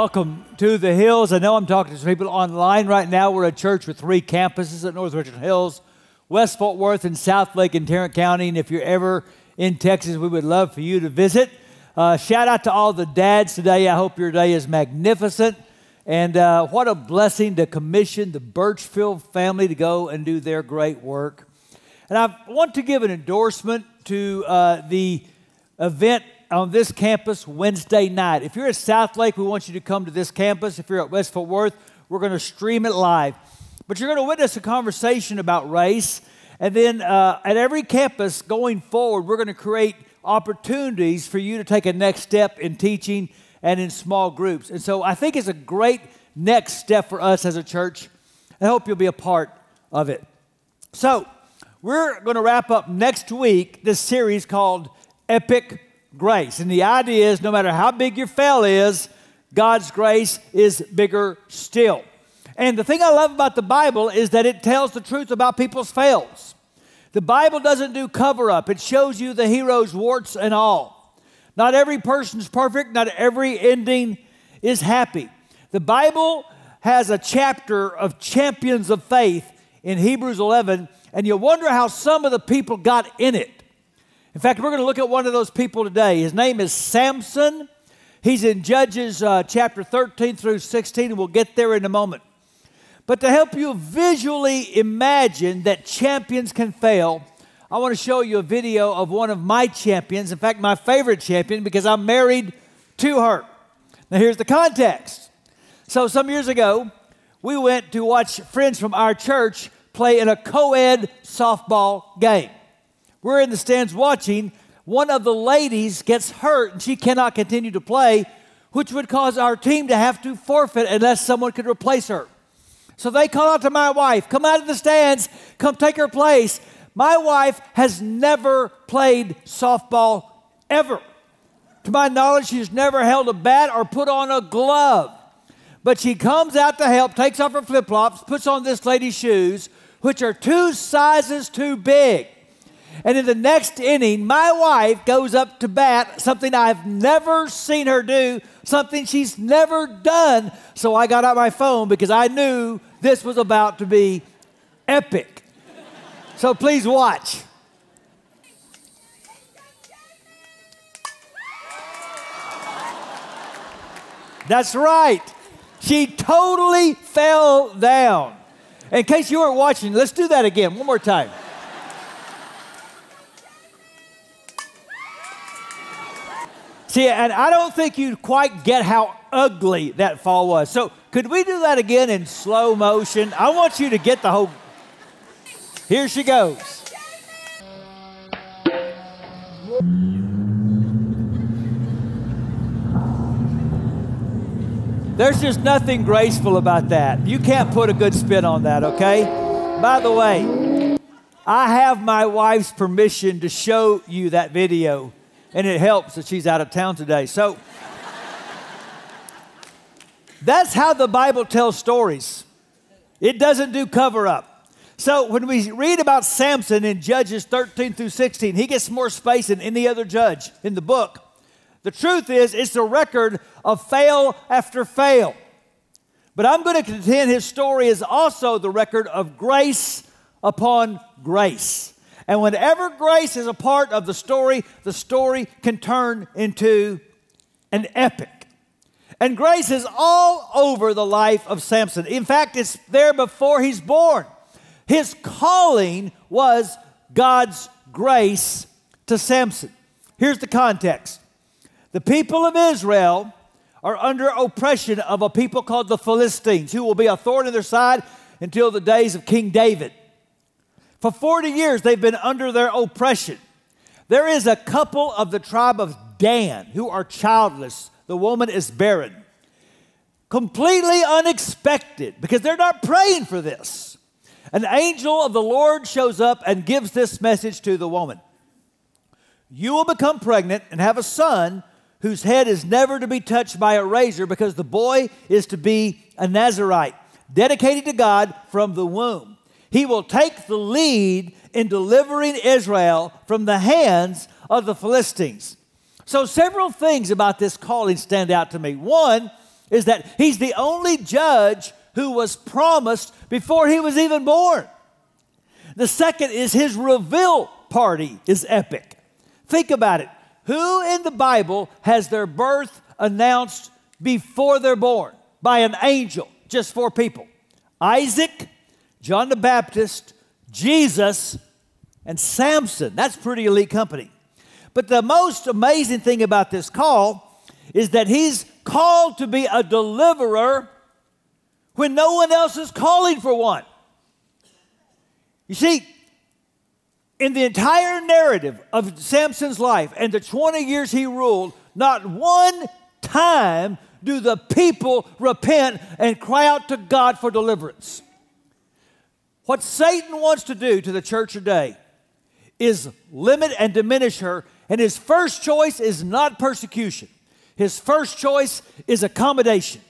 Welcome to the Hills. I know I'm talking to some people online right now. We're a church with three campuses at North Richland Hills, West Fort Worth, and Southlake in Tarrant County. And if you're ever in Texas, we would love for you to visit. Uh, shout out to all the dads today. I hope your day is magnificent. And uh, what a blessing to commission the Birchfield family to go and do their great work. And I want to give an endorsement to uh, the event on this campus Wednesday night. If you're at Southlake, we want you to come to this campus. If you're at West Fort Worth, we're going to stream it live. But you're going to witness a conversation about race. And then uh, at every campus going forward, we're going to create opportunities for you to take a next step in teaching and in small groups. And so I think it's a great next step for us as a church. I hope you'll be a part of it. So, we're going to wrap up next week this series called Epic grace. And the idea is no matter how big your fail is, God's grace is bigger still. And the thing I love about the Bible is that it tells the truth about people's fails. The Bible doesn't do cover up, it shows you the hero's warts and all. Not every person's perfect, not every ending is happy. The Bible has a chapter of champions of faith in Hebrews 11, and you wonder how some of the people got in it. In fact, we're going to look at one of those people today. His name is Samson. He's in Judges uh, chapter 13 through 16, and we'll get there in a moment. But to help you visually imagine that champions can fail, I want to show you a video of one of my champions. In fact, my favorite champion because I'm married to her. Now, here's the context. So, some years ago, we went to watch friends from our church play in a co ed softball game. We're in the stands watching. One of the ladies gets hurt and she cannot continue to play, which would cause our team to have to forfeit unless someone could replace her. So they call out to my wife, come out of the stands, come take her place. My wife has never played softball ever. To my knowledge, she's never held a bat or put on a glove. But she comes out to help, takes off her flip flops, puts on this lady's shoes, which are two sizes too big. And in the next inning, my wife goes up to bat, something I've never seen her do, something she's never done. So I got out my phone because I knew this was about to be epic. So please watch. That's right. She totally fell down. In case you weren't watching, let's do that again, one more time. See, and I don't think you quite get how ugly that fall was. So, could we do that again in slow motion? I want you to get the whole. Here she goes. There's just nothing graceful about that. You can't put a good spin on that, okay? By the way, I have my wife's permission to show you that video and it helps that she's out of town today. So that's how the Bible tells stories. It doesn't do cover up. So when we read about Samson in Judges 13 through 16, he gets more space than any other judge in the book. The truth is, it's a record of fail after fail. But I'm going to contend his story is also the record of grace upon grace. And whenever grace is a part of the story, the story can turn into an epic. And grace is all over the life of Samson. In fact, it's there before he's born. His calling was God's grace to Samson. Here's the context the people of Israel are under oppression of a people called the Philistines, who will be a thorn in their side until the days of King David. For 40 years, they've been under their oppression. There is a couple of the tribe of Dan who are childless. The woman is barren. Completely unexpected because they're not praying for this. An angel of the Lord shows up and gives this message to the woman You will become pregnant and have a son whose head is never to be touched by a razor because the boy is to be a Nazarite, dedicated to God from the womb. He will take the lead in delivering Israel from the hands of the Philistines. So, several things about this calling stand out to me. One, is that he's the only judge who was promised before he was even born. The second is his reveal party is epic. Think about it. Who in the Bible has their birth announced before they're born by an angel? Just four people Isaac, John the Baptist, Jesus, and Samson. That's pretty elite company. But the most amazing thing about this call is that he's called to be a deliverer when no one else is calling for one. You see, in the entire narrative of Samson's life and the 20 years he ruled, not one time do the people repent and cry out to God for deliverance. What Satan wants to do to the church today is limit and diminish her, and his first choice is not persecution. His first choice is accommodation.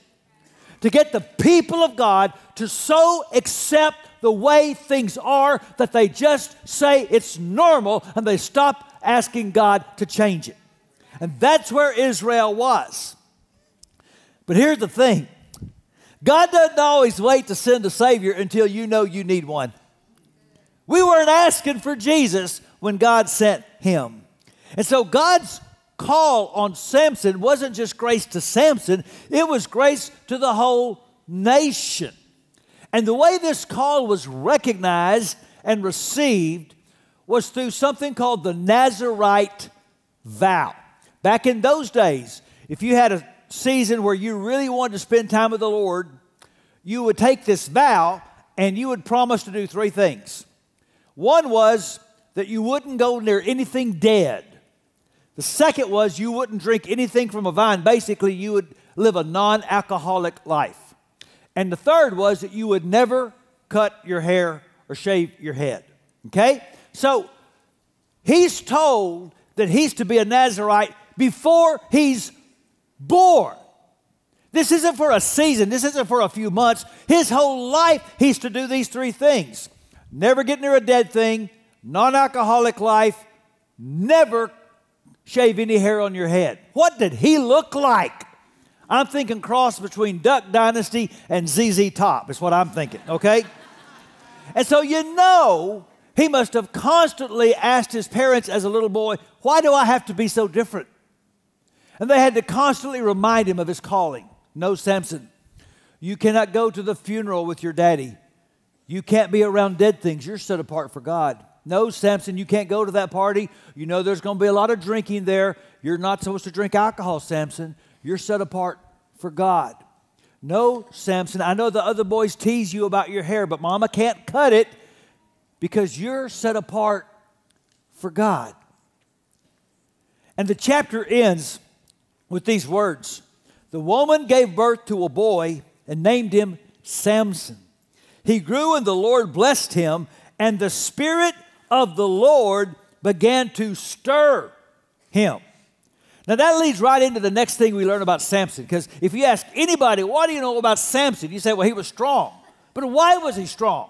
To get the people of God to so accept the way things are that they just say it's normal and they stop asking God to change it. And that's where Israel was. But here's the thing God doesn't always wait to send a Savior until you know you need one. We weren't asking for Jesus when God sent him. And so God's call on Samson wasn't just grace to Samson, it was grace to the whole nation. And the way this call was recognized and received was through something called the Nazarite vow. Back in those days, if you had a season where you really wanted to spend time with the Lord, you would take this vow and you would promise to do three things. One was that you wouldn't go near anything dead. The second was you wouldn't drink anything from a vine. Basically, you would live a non alcoholic life. And the third was that you would never cut your hair or shave your head. Okay? So he's told that he's to be a Nazarite before he's born. This isn't for a season, this isn't for a few months. His whole life, he's to do these three things never get near a dead thing, non alcoholic life, never shave any hair on your head. What did he look like? I'm thinking cross between Duck Dynasty and ZZ Top, is what I'm thinking, okay? and so you know he must have constantly asked his parents as a little boy, Why do I have to be so different? And they had to constantly remind him of his calling. No, Samson, you cannot go to the funeral with your daddy. You can't be around dead things. You're set apart for God. No, Samson, you can't go to that party. You know there's going to be a lot of drinking there. You're not supposed to drink alcohol, Samson. You're set apart for God. No, Samson, I know the other boys tease you about your hair, but mama can't cut it because you're set apart for God. And the chapter ends with these words The woman gave birth to a boy and named him Samson. He grew, and the Lord blessed him, and the Spirit of the Lord began to stir him. Now that leads right into the next thing we learn about Samson. Because if you ask anybody, what do you know about Samson? You say, well, he was strong. But why was he strong?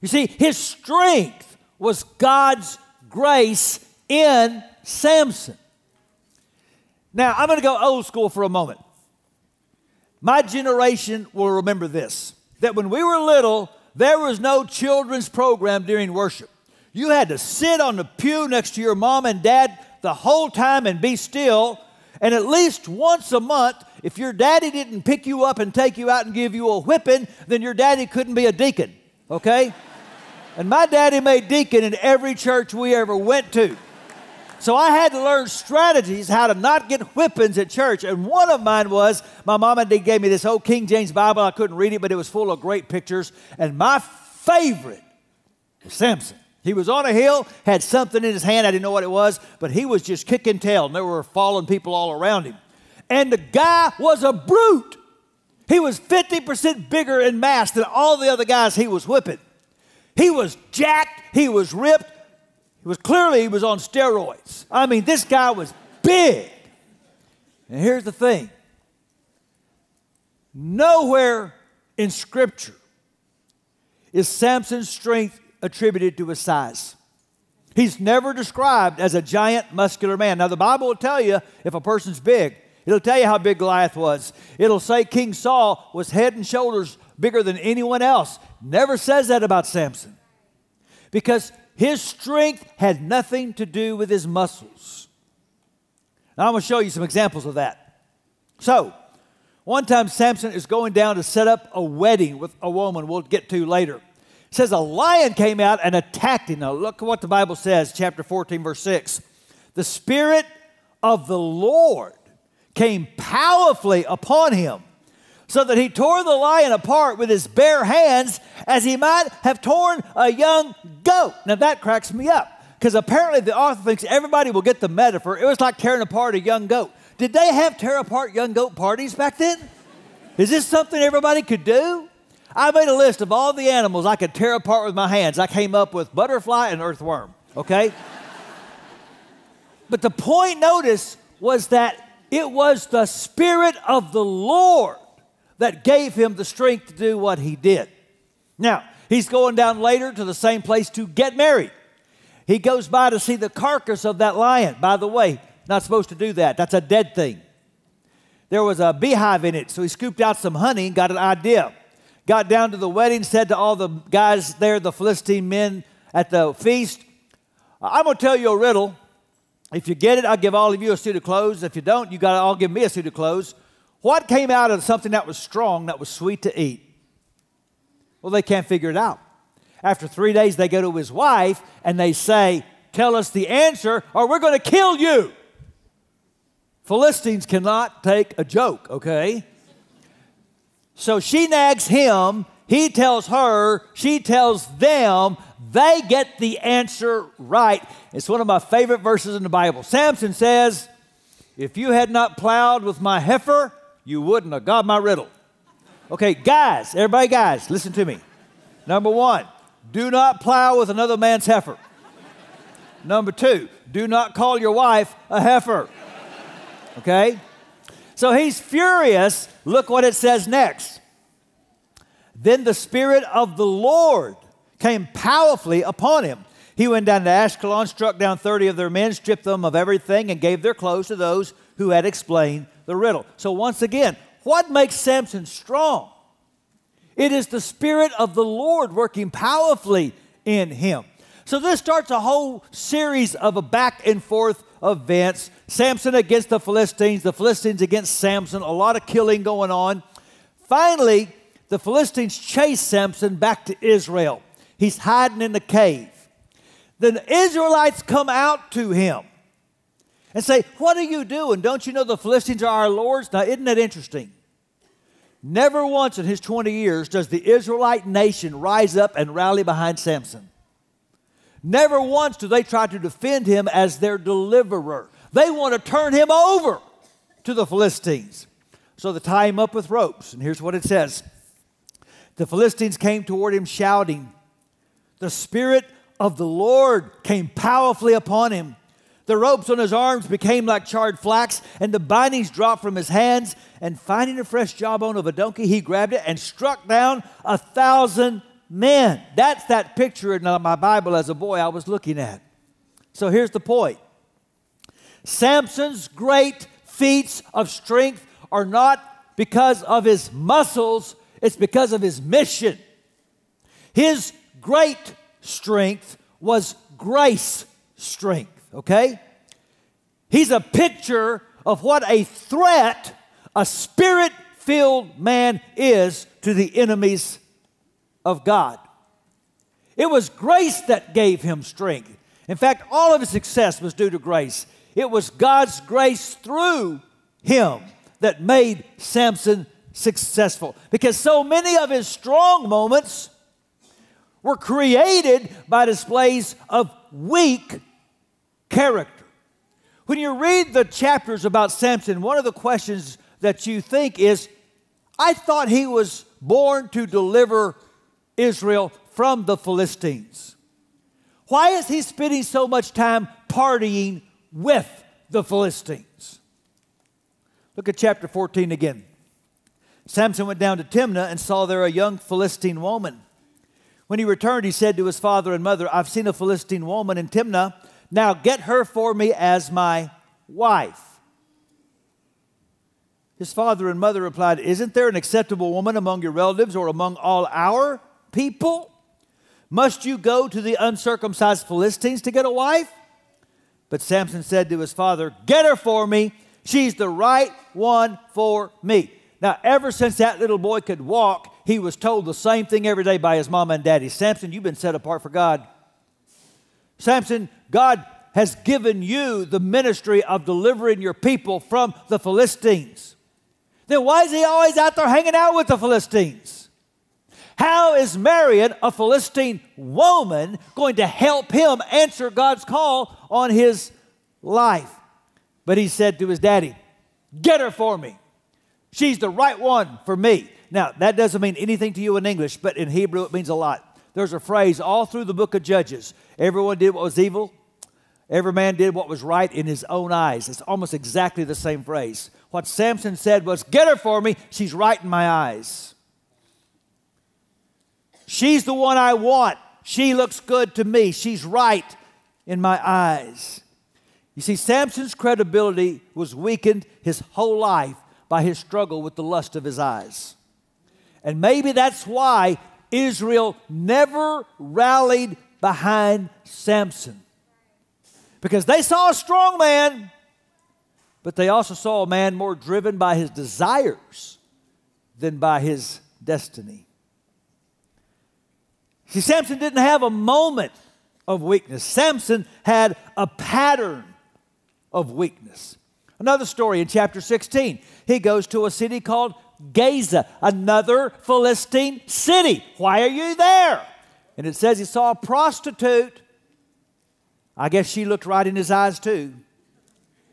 You see, his strength was God's grace in Samson. Now, I'm going to go old school for a moment. My generation will remember this that when we were little, there was no children's program during worship. You had to sit on the pew next to your mom and dad the whole time and be still. And at least once a month, if your daddy didn't pick you up and take you out and give you a whipping, then your daddy couldn't be a deacon, okay? and my daddy made deacon in every church we ever went to. So I had to learn strategies how to not get whippings at church. And one of mine was my mom and dad gave me this old King James Bible. I couldn't read it, but it was full of great pictures. And my favorite was Samson. He was on a hill, had something in his hand. I didn't know what it was, but he was just kicking tail, and there were fallen people all around him. And the guy was a brute. He was 50% bigger in mass than all the other guys he was whipping. He was jacked, he was ripped, was clearly he was on steroids. I mean, this guy was big. And here's the thing. Nowhere in scripture is Samson's strength attributed to his size. He's never described as a giant muscular man. Now, the Bible will tell you if a person's big. It'll tell you how big Goliath was. It'll say King Saul was head and shoulders bigger than anyone else. Never says that about Samson. Because his strength had nothing to do with his muscles. Now I'm going to show you some examples of that. So, one time Samson is going down to set up a wedding with a woman we'll get to later. It says a lion came out and attacked him. Now look at what the Bible says, chapter 14, verse 6. The Spirit of the Lord came powerfully upon him, so that he tore the lion apart with his bare hands as he might have torn a young goat. Now that cracks me up because apparently the author thinks everybody will get the metaphor. It was like tearing apart a young goat. Did they have tear apart young goat parties back then? Is this something everybody could do? I made a list of all the animals I could tear apart with my hands. I came up with butterfly and earthworm, okay? but the point, notice, was that it was the Spirit of the Lord that gave him the strength to do what he did. Now, he's going down later to the same place to get married. He goes by to see the carcass of that lion. By the way, not supposed to do that. That's a dead thing. There was a beehive in it, so he scooped out some honey and got an idea. Got down to the wedding, said to all the guys there, the Philistine men at the feast, I'm going to tell you a riddle. If you get it, I'll give all of you a suit of clothes. If you don't, you got to all give me a suit of clothes. What came out of something that was strong, that was sweet to eat? Well, they can't figure it out. After three days, they go to his wife and they say, Tell us the answer, or we're going to kill you. Philistines cannot take a joke, okay? So she nags him, he tells her, she tells them, they get the answer right. It's one of my favorite verses in the Bible. Samson says, If you had not plowed with my heifer, you wouldn't have got my riddle. Okay, guys, everybody, guys, listen to me. Number one, do not plow with another man's heifer. Number two, do not call your wife a heifer. Okay? So he's furious. Look what it says next. Then the Spirit of the Lord came powerfully upon him. He went down to Ashkelon, struck down 30 of their men, stripped them of everything, and gave their clothes to those who had explained the riddle. So, once again, what makes Samson strong? It is the Spirit of the Lord working powerfully in him. So, this starts a whole series of a back and forth events Samson against the Philistines, the Philistines against Samson, a lot of killing going on. Finally, the Philistines chase Samson back to Israel. He's hiding in the cave. Then the Israelites come out to him and say, What are you doing? Don't you know the Philistines are our lords? Now, isn't that interesting? Never once in his 20 years does the Israelite nation rise up and rally behind Samson. Never once do they try to defend him as their deliverer. They want to turn him over to the Philistines. So they tie him up with ropes. And here's what it says The Philistines came toward him shouting, The Spirit of the Lord came powerfully upon him. The ropes on his arms became like charred flax, and the bindings dropped from his hands. And finding a fresh jawbone of a donkey, he grabbed it and struck down a thousand men. That's that picture in uh, my Bible as a boy I was looking at. So here's the point Samson's great feats of strength are not because of his muscles, it's because of his mission. His great strength was grace strength, okay? He's a picture of what a threat a spirit filled man is to the enemies of God. It was grace that gave him strength. In fact, all of his success was due to grace. It was God's grace through him that made Samson successful because so many of his strong moments were created by displays of weak character. When you read the chapters about Samson, one of the questions that you think is I thought he was born to deliver Israel from the Philistines. Why is he spending so much time partying with the Philistines. Look at chapter 14 again. Samson went down to Timnah and saw there a young Philistine woman. When he returned, he said to his father and mother, I've seen a Philistine woman in Timnah. Now get her for me as my wife. His father and mother replied, Isn't there an acceptable woman among your relatives or among all our people? Must you go to the uncircumcised Philistines to get a wife? But Samson said to his father, Get her for me. She's the right one for me. Now, ever since that little boy could walk, he was told the same thing every day by his mama and daddy Samson, you've been set apart for God. Samson, God has given you the ministry of delivering your people from the Philistines. Then why is he always out there hanging out with the Philistines? How is marrying, a Philistine woman going to help him answer God's call on his life? But he said to his daddy, Get her for me. She's the right one for me. Now, that doesn't mean anything to you in English, but in Hebrew it means a lot. There's a phrase all through the book of Judges everyone did what was evil, every man did what was right in his own eyes. It's almost exactly the same phrase. What Samson said was, Get her for me, she's right in my eyes. She's the one I want. She looks good to me. She's right in my eyes. You see, Samson's credibility was weakened his whole life by his struggle with the lust of his eyes. And maybe that's why Israel never rallied behind Samson. Because they saw a strong man, but they also saw a man more driven by his desires than by his destiny. See, Samson didn't have a moment of weakness. Samson had a pattern of weakness. Another story in chapter 16. He goes to a city called Gaza, another Philistine city. Why are you there? And it says he saw a prostitute. I guess she looked right in his eyes too.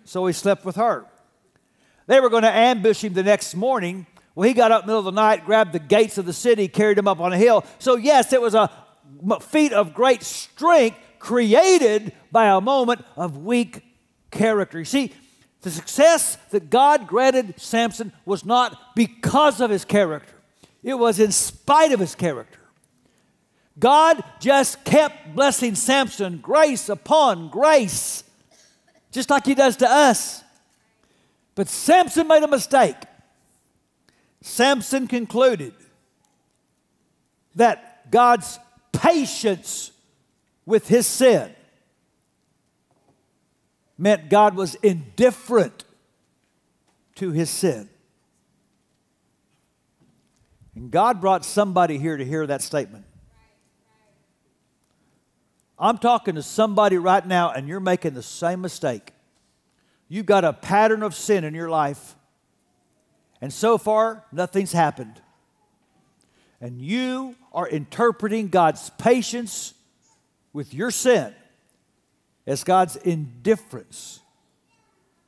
So he slept with her. They were going to ambush him the next morning well, he got up in the middle of the night, grabbed the gates of the city, carried him up on a hill. So, yes, it was a feat of great strength created by a moment of weak character. You see, the success that God granted Samson was not because of his character, it was in spite of his character. God just kept blessing Samson grace upon grace, just like he does to us. But Samson made a mistake. Samson concluded that God's patience with his sin meant God was indifferent to his sin. And God brought somebody here to hear that statement. I'm talking to somebody right now, and you're making the same mistake. You've got a pattern of sin in your life and so far, nothing's happened. And you are interpreting God's patience with your sin as God's indifference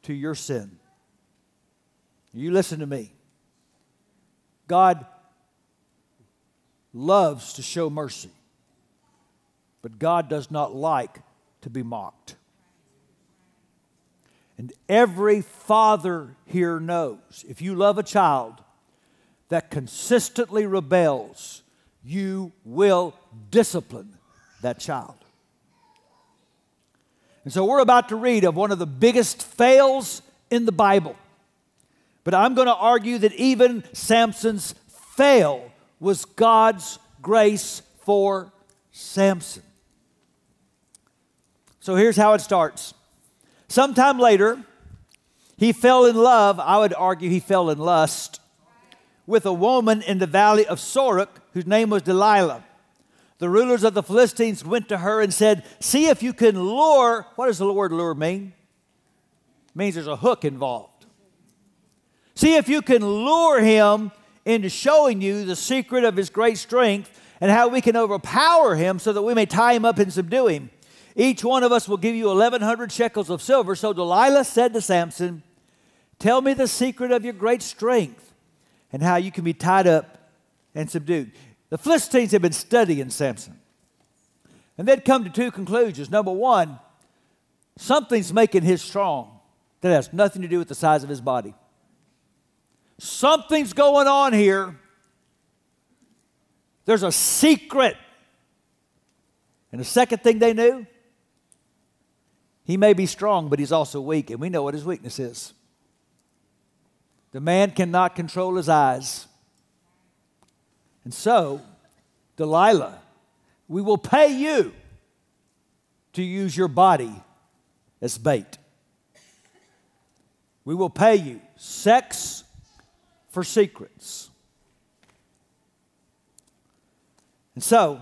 to your sin. You listen to me. God loves to show mercy, but God does not like to be mocked. And every father here knows if you love a child that consistently rebels, you will discipline that child. And so we're about to read of one of the biggest fails in the Bible. But I'm going to argue that even Samson's fail was God's grace for Samson. So here's how it starts. Sometime later, he fell in love, I would argue he fell in lust, with a woman in the valley of Sorek whose name was Delilah. The rulers of the Philistines went to her and said, See if you can lure. What does the word lure mean? It means there's a hook involved. See if you can lure him into showing you the secret of his great strength and how we can overpower him so that we may tie him up and subdue him. Each one of us will give you 1,100 shekels of silver. So Delilah said to Samson, Tell me the secret of your great strength and how you can be tied up and subdued. The Philistines had been studying Samson. And they'd come to two conclusions. Number one, something's making him strong that has nothing to do with the size of his body. Something's going on here. There's a secret. And the second thing they knew, he may be strong, but he's also weak, and we know what his weakness is. The man cannot control his eyes. And so, Delilah, we will pay you to use your body as bait. We will pay you sex for secrets. And so,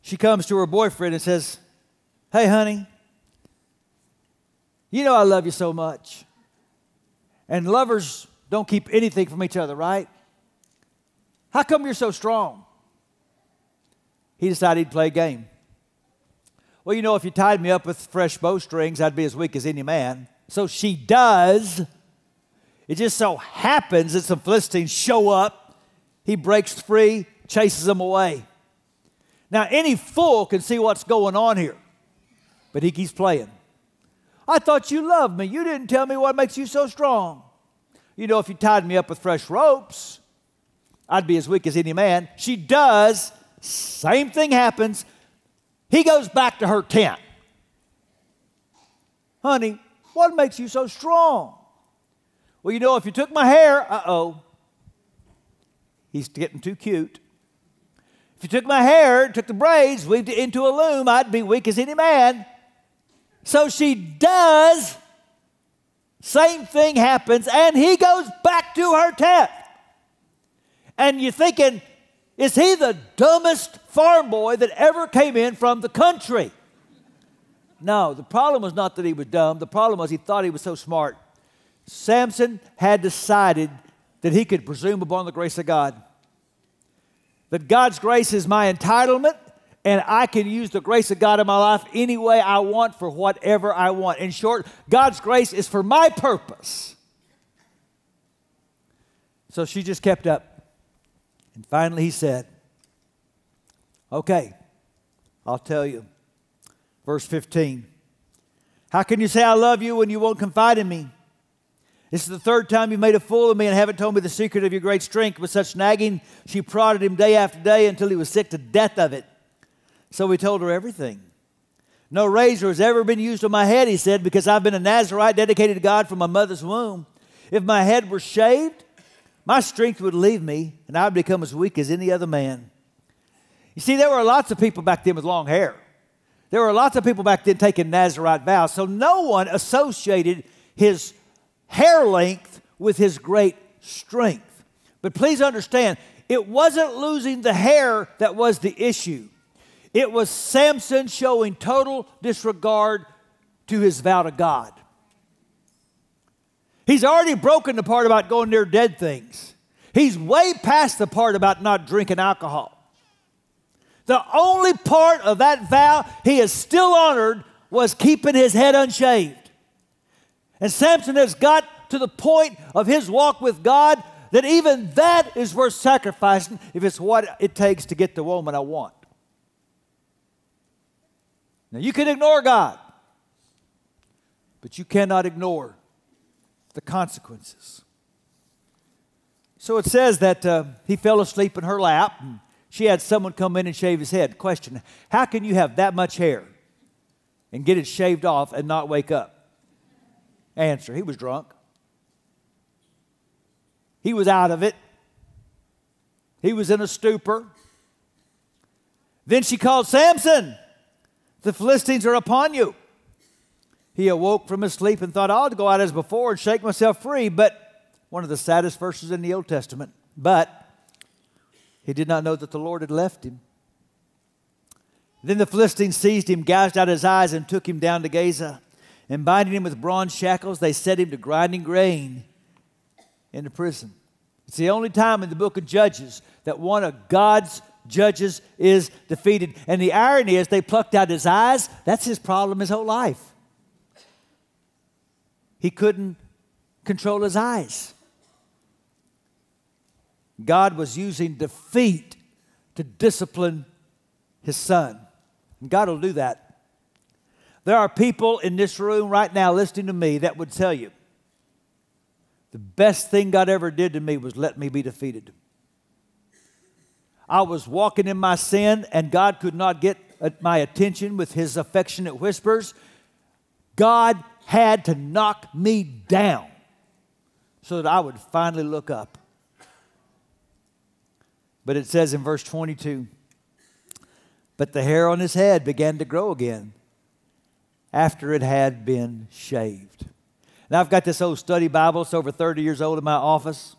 she comes to her boyfriend and says, Hey, honey, you know I love you so much. And lovers don't keep anything from each other, right? How come you're so strong? He decided he'd play a game. Well, you know, if you tied me up with fresh bowstrings, I'd be as weak as any man. So she does. It just so happens that some Philistines show up. He breaks free, chases them away. Now, any fool can see what's going on here, but he keeps playing. I thought you loved me. You didn't tell me what makes you so strong. You know, if you tied me up with fresh ropes, I'd be as weak as any man. She does. Same thing happens. He goes back to her tent. Honey, what makes you so strong? Well, you know, if you took my hair, uh oh, he's getting too cute. If you took my hair, took the braids, weaved it into a loom, I'd be weak as any man. So she does. Same thing happens, and he goes back to her tent. And you're thinking, is he the dumbest farm boy that ever came in from the country? No, the problem was not that he was dumb. The problem was he thought he was so smart. Samson had decided that he could presume upon the grace of God. That God's grace is my entitlement, and I can use the grace of God in my life any way I want for whatever I want. In short, God's grace is for my purpose. So she just kept up. And finally, he said, Okay, I'll tell you. Verse 15 How can you say I love you when you won't confide in me? This is the third time you made a fool of me and haven't told me the secret of your great strength. With such nagging, she prodded him day after day until he was sick to death of it. So he told her everything. No razor has ever been used on my head, he said, because I've been a Nazarite dedicated to God from my mother's womb. If my head were shaved, my strength would leave me and I would become as weak as any other man. You see, there were lots of people back then with long hair. There were lots of people back then taking Nazarite vows. So no one associated his hair length with his great strength. But please understand, it wasn't losing the hair that was the issue. It was Samson showing total disregard to his vow to God. He's already broken the part about going near dead things. He's way past the part about not drinking alcohol. The only part of that vow he is still honored was keeping his head unshaved. And Samson has got to the point of his walk with God that even that is worth sacrificing if it's what it takes to get the woman I want. Now, you can ignore God, but you cannot ignore the consequences. So it says that uh, he fell asleep in her lap, and she had someone come in and shave his head. Question How can you have that much hair and get it shaved off and not wake up? Answer He was drunk. He was out of it. He was in a stupor. Then she called Samson. The Philistines are upon you. He awoke from his sleep and thought, I'll go out as before and shake myself free. But one of the saddest verses in the Old Testament. But he did not know that the Lord had left him. Then the Philistines seized him, gouged out his eyes, and took him down to Gaza. And binding him with bronze shackles, they set him to grinding grain into prison. It's the only time in the book of Judges that one of God's judges is defeated. And the irony is, they plucked out his eyes. That's his problem his whole life. He couldn't control his eyes. God was using defeat to discipline his son. And God will do that. There are people in this room right now listening to me that would tell you the best thing God ever did to me was let me be defeated. I was walking in my sin, and God could not get my attention with his affectionate whispers. God had to knock me down so that I would finally look up. But it says in verse 22 But the hair on his head began to grow again after it had been shaved. Now, I've got this old study Bible, it's over 30 years old in my office.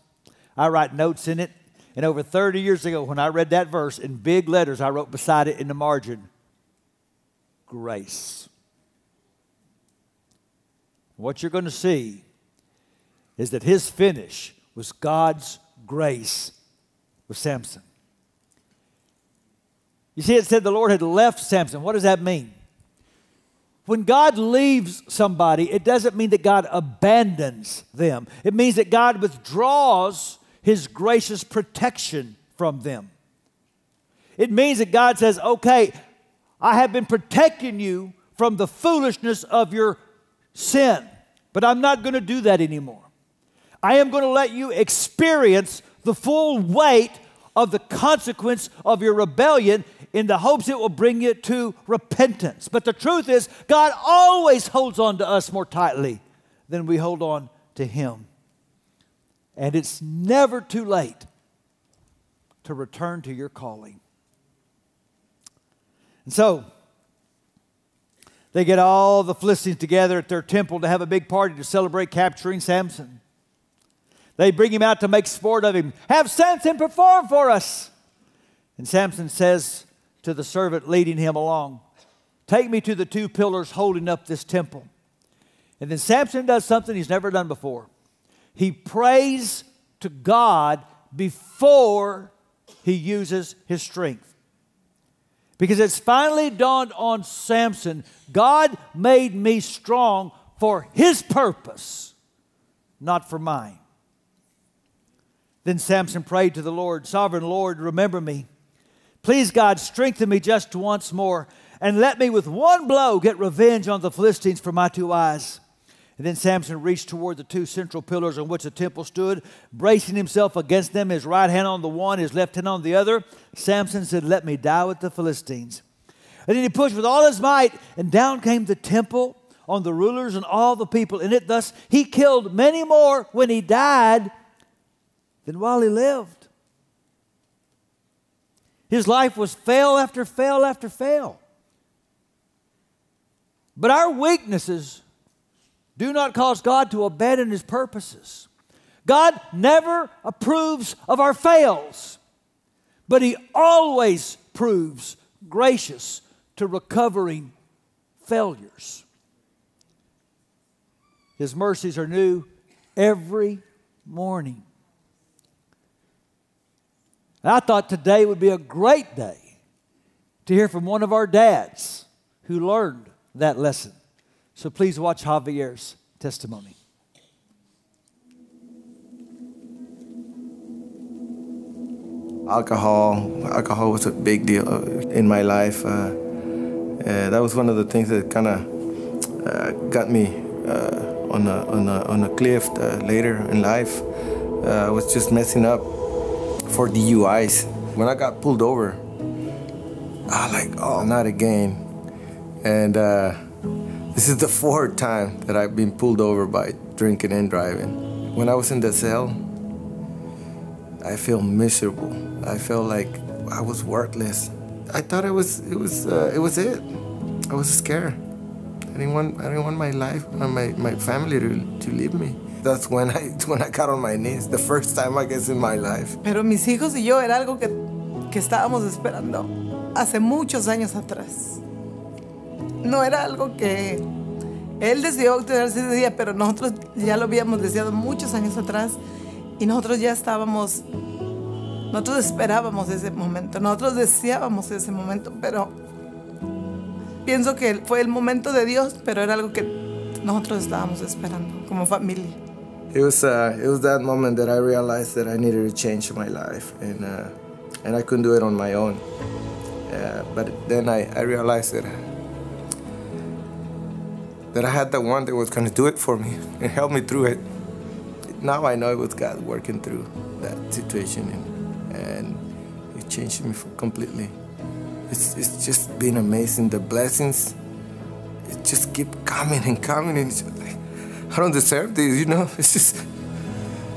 I write notes in it. And over 30 years ago, when I read that verse in big letters, I wrote beside it in the margin, grace. What you're going to see is that his finish was God's grace with Samson. You see, it said the Lord had left Samson. What does that mean? When God leaves somebody, it doesn't mean that God abandons them. It means that God withdraws his gracious protection from them. It means that God says, okay, I have been protecting you from the foolishness of your sin, but I'm not going to do that anymore. I am going to let you experience the full weight of the consequence of your rebellion in the hopes it will bring you to repentance. But the truth is, God always holds on to us more tightly than we hold on to Him. And it's never too late to return to your calling. And so, they get all the Philistines together at their temple to have a big party to celebrate capturing Samson. They bring him out to make sport of him. Have Samson perform for us. And Samson says to the servant leading him along, Take me to the two pillars holding up this temple. And then Samson does something he's never done before. He prays to God before he uses his strength. Because it's finally dawned on Samson God made me strong for his purpose, not for mine. Then Samson prayed to the Lord, Sovereign Lord, remember me. Please, God, strengthen me just once more, and let me with one blow get revenge on the Philistines for my two eyes. And then Samson reached toward the two central pillars on which the temple stood, bracing himself against them, his right hand on the one, his left hand on the other. Samson said, Let me die with the Philistines. And then he pushed with all his might, and down came the temple on the rulers and all the people in it. Thus he killed many more when he died than while he lived. His life was fail after fail after fail. But our weaknesses do not cause God to abandon his purposes. God never approves of our fails, but he always proves gracious to recovering failures. His mercies are new every morning. I thought today would be a great day to hear from one of our dads who learned that lesson. So please watch Javier's testimony. Alcohol, alcohol was a big deal in my life. Uh, uh, that was one of the things that kind of uh, got me uh, on a, on a, on a cliff uh, later in life. Uh, I was just messing up for the DUIs. When I got pulled over, I was like, oh, not again. And uh, this is the fourth time that I've been pulled over by drinking and driving. When I was in the cell, I feel miserable. I felt like I was worthless. I thought it was it was uh, it was it. I was scared. I didn't want I didn't want my life, my my family to to leave me. That's when I, when I got on my knees, the first time I guess in my life. Pero mis hijos y yo era algo que, que estábamos esperando hace muchos años atrás. No era algo que él deseó tenerse ese día, pero nosotros ya lo habíamos deseado muchos años atrás y nosotros ya estábamos, nosotros esperábamos ese momento, nosotros deseábamos ese momento, pero pienso que fue el momento de Dios, pero era algo que nosotros estábamos esperando como familia. it was uh, it was that moment that I realized that I needed to change my life, and uh, and I couldn't do it on my own. Uh, but then I, I realized that that I had the one that was going to do it for me and help me through it. Now I know it was God working through that situation, and, and it changed me completely. It's, it's just been amazing. The blessings, it just keep coming and coming, and I don't deserve this, you know. It's just,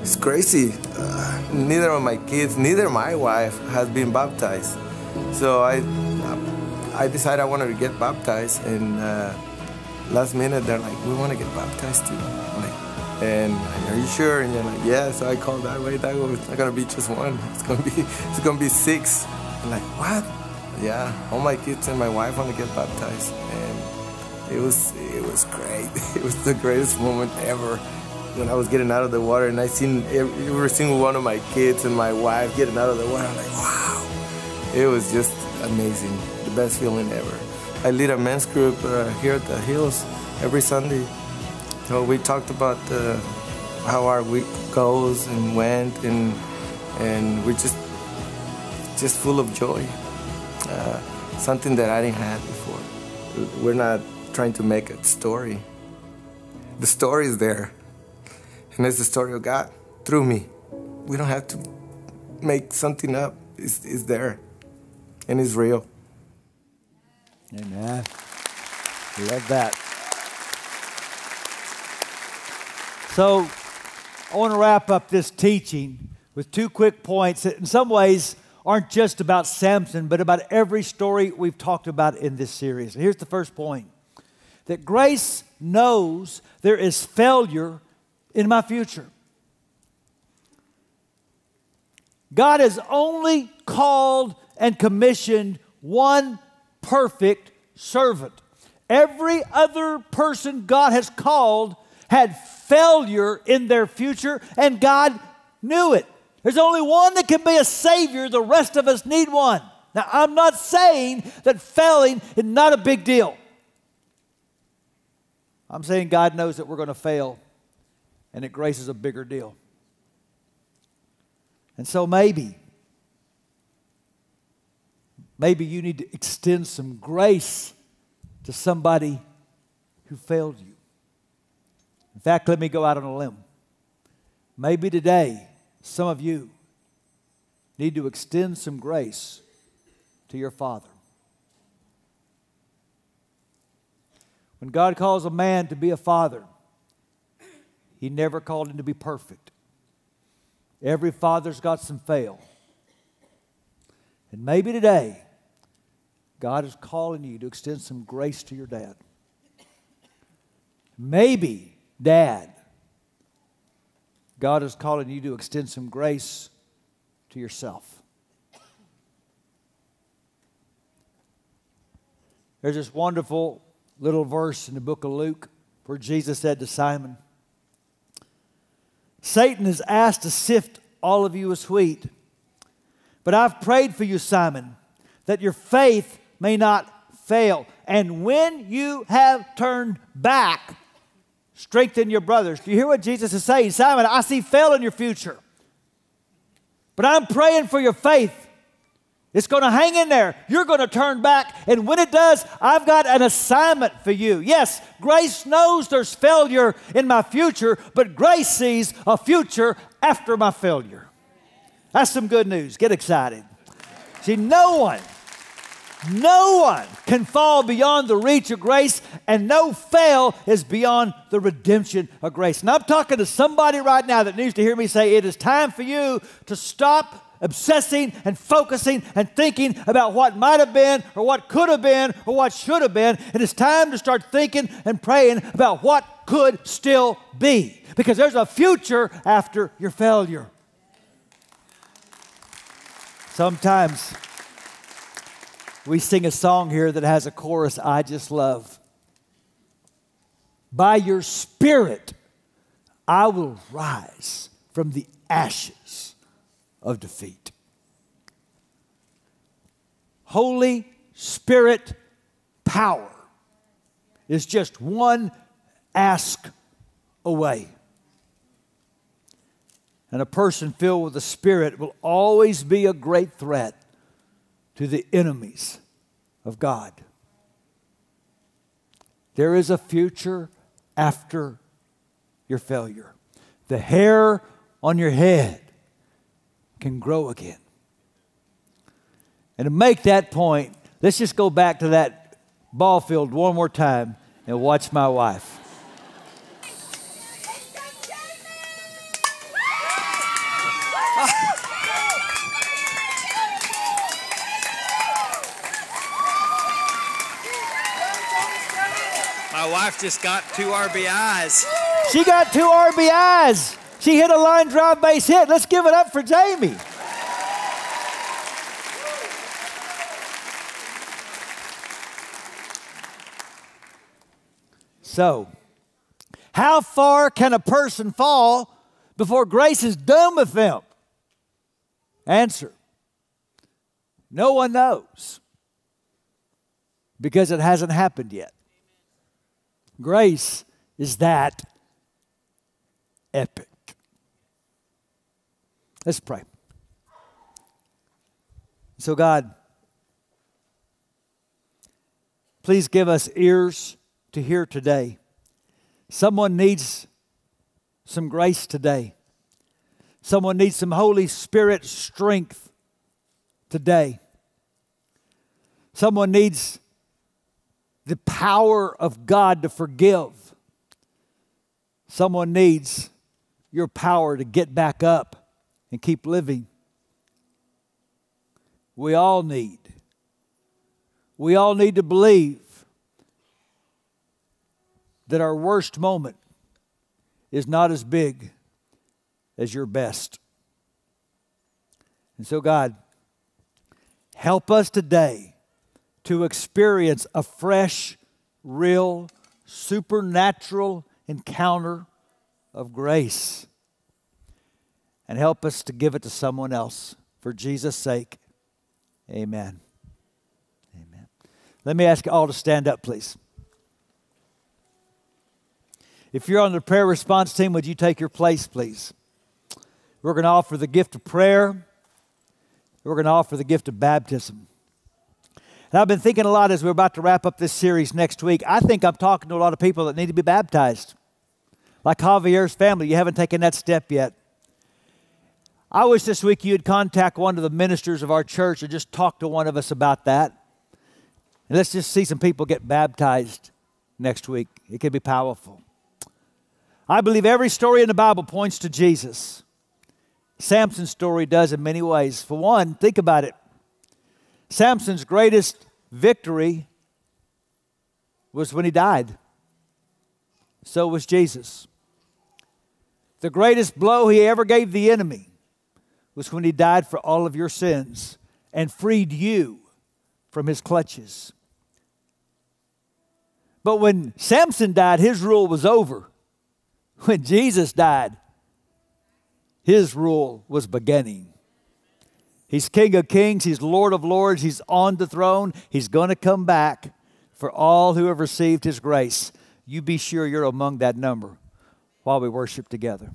it's crazy. Uh, neither of my kids, neither my wife has been baptized. So I, I decided I wanted to get baptized, and uh, last minute they're like, "We want to get baptized too." Like, and are you sure? And you're like, yeah. So I called that way. That way, it's not gonna be just one. It's gonna be, it's gonna be six. I'm like, what? Yeah, all my kids and my wife want to get baptized, and it was, it was great. It was the greatest moment ever when I was getting out of the water and I seen every single one of my kids and my wife getting out of the water. I'm like, wow. It was just amazing. The best feeling ever. I lead a men's group uh, here at the Hills every Sunday. So we talked about uh, how our week goes and went, and and we're just just full of joy. Uh, something that I didn't have before. We're not trying to make a story. The story is there. And it's the story of God through me. We don't have to make something up. It's, it's there. And it's real. Amen. Love that. So I want to wrap up this teaching with two quick points that in some ways aren't just about Samson, but about every story we've talked about in this series. And here's the first point that grace knows there is failure in my future. God has only called and commissioned one perfect servant. Every other person God has called had failure in their future, and God knew it. There's only one that can be a Savior, the rest of us need one. Now, I'm not saying that failing is not a big deal. I'm saying God knows that we're going to fail and that grace is a bigger deal. And so maybe, maybe you need to extend some grace to somebody who failed you. In fact, let me go out on a limb. Maybe today, some of you need to extend some grace to your father. When God calls a man to be a father, he never called him to be perfect. Every father's got some fail. And maybe today, God is calling you to extend some grace to your dad. Maybe, dad, God is calling you to extend some grace to yourself. There's this wonderful little verse in the book of Luke where Jesus said to Simon, Satan has asked to sift all of you as wheat. But I've prayed for you, Simon, that your faith may not fail. And when you have turned back, strengthen your brothers. Do you hear what Jesus is saying? Simon, I see fail in your future. But I'm praying for your faith. It's going to hang in there. You're going to turn back. And when it does, I've got an assignment for you. Yes, grace knows there's failure in my future, but grace sees a future after my failure. That's some good news. Get excited. See, no one, no one can fall beyond the reach of grace, and no fail is beyond the redemption of grace. And I'm talking to somebody right now that needs to hear me say, It is time for you to stop obsessing and focusing and thinking about what might have been or what could have been or what should have been. It is time to start thinking and praying about what could still be because there's a future after your failure. Sometimes we sing a song here that has a chorus I just love. By your spirit, I will rise from the ashes of defeat. Holy Spirit power is just one ask away. And a person filled with the Spirit will always be a great threat to the enemies of God. There is a future after your failure. The hair on your head can grow again. And to make that point, let's just go back to that ball field one more time and watch my wife. My wife just got two RBIs. She got two RBIs. She hit a line drive base hit. Let's give it up for Jamie. So, how far can a person fall before grace is done with them? Answer No one knows because it hasn't happened yet. Grace is that epic. Let's pray. So, God, please give us ears to hear today. Someone needs some grace today. Someone needs some Holy Spirit strength today. Someone needs the power of God to forgive. Someone needs your power to get back up and keep living. We all need. We all need to believe that our worst moment is not as big as your best. And so, God, help us today to experience a fresh, real, supernatural encounter of grace. And help us to give it to someone else for Jesus' sake. Amen. Amen. Let me ask you all to stand up, please. If you're on the prayer response team, would you take your place, please? We're going to offer the gift of prayer. We're going to offer the gift of baptism. And I've been thinking a lot as we're about to wrap up this series next week. I think I'm talking to a lot of people that need to be baptized. Like Javier's family, you haven't taken that step yet. I wish this week you'd contact one of the ministers of our church and just talk to one of us about that. And let's just see some people get baptized next week. It could be powerful. I believe every story in the Bible points to Jesus. Samson's story does in many ways. For one, think about it. Samson's greatest victory was when he died. So was Jesus. The greatest blow he ever gave the enemy was when he died for all of your sins and freed you from his clutches. But when Samson died, his rule was over. When Jesus died, his rule was beginning. He's King of Kings, He's Lord of Lords, He's on the throne. He's going to come back for all who have received His grace. You be sure you're among that number while we worship together.